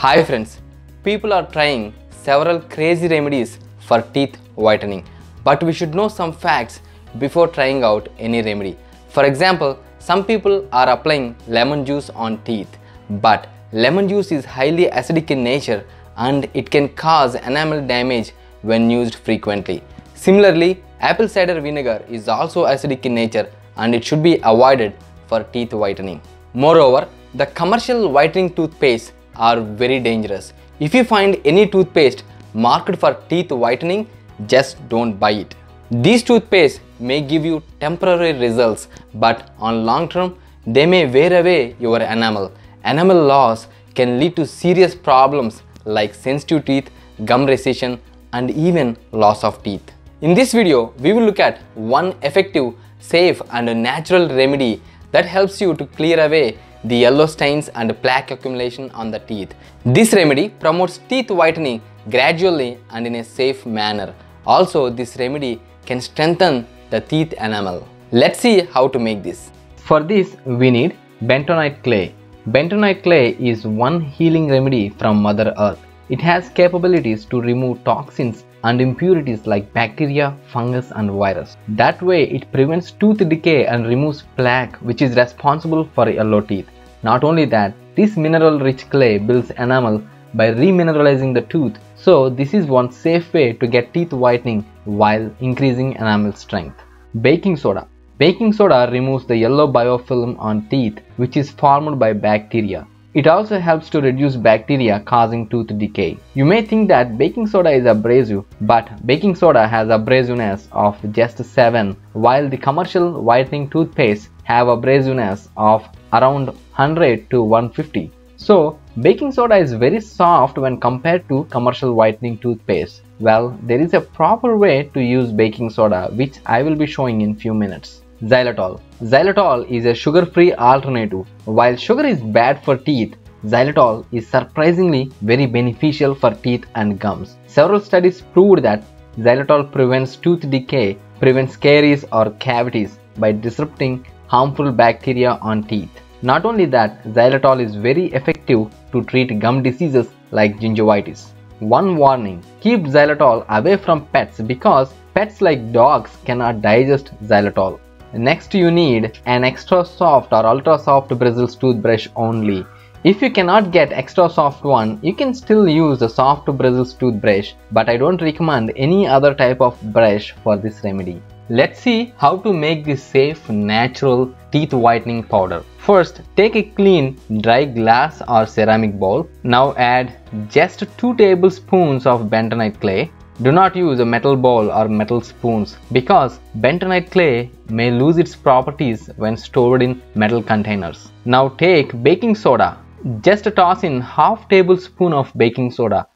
Hi friends, people are trying several crazy remedies for teeth whitening, but we should know some facts before trying out any remedy. For example, some people are applying lemon juice on teeth, but lemon juice is highly acidic in nature and it can cause enamel damage when used frequently. Similarly, apple cider vinegar is also acidic in nature and it should be avoided for teeth whitening. Moreover, the commercial whitening toothpaste are very dangerous. If you find any toothpaste marked for teeth whitening, just don't buy it. These toothpaste may give you temporary results, but on long term, they may wear away your enamel. Enamel loss can lead to serious problems like sensitive teeth, gum recession, and even loss of teeth. In this video, we will look at one effective, safe, and natural remedy that helps you to clear away the yellow stains and plaque accumulation on the teeth. This remedy promotes teeth whitening gradually and in a safe manner. Also, this remedy can strengthen the teeth enamel. Let's see how to make this. For this, we need bentonite clay. Bentonite clay is one healing remedy from Mother Earth. It has capabilities to remove toxins and impurities like bacteria, fungus and virus. That way it prevents tooth decay and removes plaque which is responsible for yellow teeth. Not only that, this mineral rich clay builds enamel by remineralizing the tooth. So this is one safe way to get teeth whitening while increasing enamel strength. Baking soda. Baking soda removes the yellow biofilm on teeth which is formed by bacteria. It also helps to reduce bacteria causing tooth decay. You may think that baking soda is abrasive, but baking soda has abrasiveness of just 7 while the commercial whitening toothpaste have abrasiveness of around 100 to 150. So, baking soda is very soft when compared to commercial whitening toothpaste. Well, there is a proper way to use baking soda which I will be showing in few minutes. Xylitol. Xylitol is a sugar-free alternative. While sugar is bad for teeth, xylitol is surprisingly very beneficial for teeth and gums. Several studies proved that xylitol prevents tooth decay, prevents caries or cavities by disrupting harmful bacteria on teeth. Not only that, xylitol is very effective to treat gum diseases like gingivitis. One warning, keep xylitol away from pets because pets like dogs cannot digest xylitol. Next you need an extra soft or ultra soft bristles toothbrush only. If you cannot get extra soft one, you can still use the soft bristles toothbrush but I don't recommend any other type of brush for this remedy. Let's see how to make this safe natural teeth whitening powder. First take a clean dry glass or ceramic bowl. Now add just 2 tablespoons of bentonite clay do not use a metal bowl or metal spoons because bentonite clay may lose its properties when stored in metal containers. Now take baking soda. Just toss in half tablespoon of baking soda.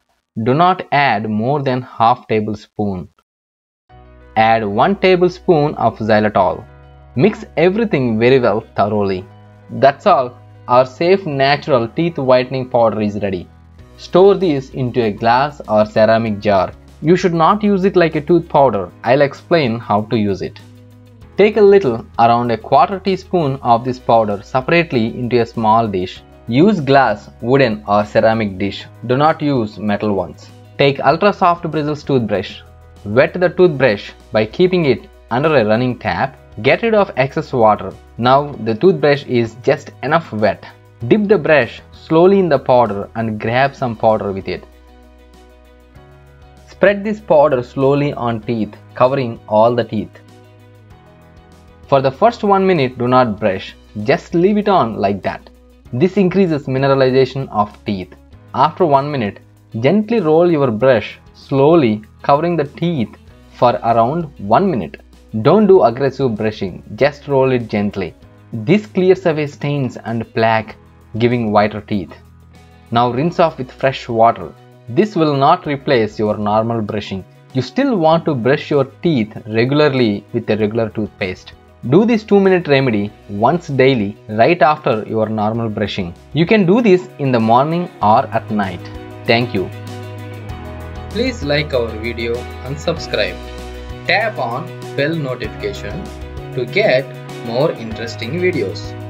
Do not add more than half tablespoon. Add 1 tablespoon of xylitol. Mix everything very well thoroughly. That's all. Our safe natural teeth whitening powder is ready. Store this into a glass or ceramic jar. You should not use it like a tooth powder. I'll explain how to use it. Take a little, around a quarter teaspoon of this powder separately into a small dish. Use glass, wooden or ceramic dish. Do not use metal ones. Take ultra soft bristles toothbrush. Wet the toothbrush by keeping it under a running tap. Get rid of excess water. Now the toothbrush is just enough wet. Dip the brush slowly in the powder and grab some powder with it. Spread this powder slowly on teeth, covering all the teeth. For the first 1 minute do not brush, just leave it on like that. This increases mineralization of teeth. After 1 minute, gently roll your brush slowly covering the teeth for around 1 minute. Don't do aggressive brushing, just roll it gently. This clears away stains and plaque, giving whiter teeth. Now rinse off with fresh water. This will not replace your normal brushing. You still want to brush your teeth regularly with a regular toothpaste. Do this 2 minute remedy once daily right after your normal brushing. You can do this in the morning or at night. Thank you. Please like our video and subscribe. Tap on bell notification to get more interesting videos.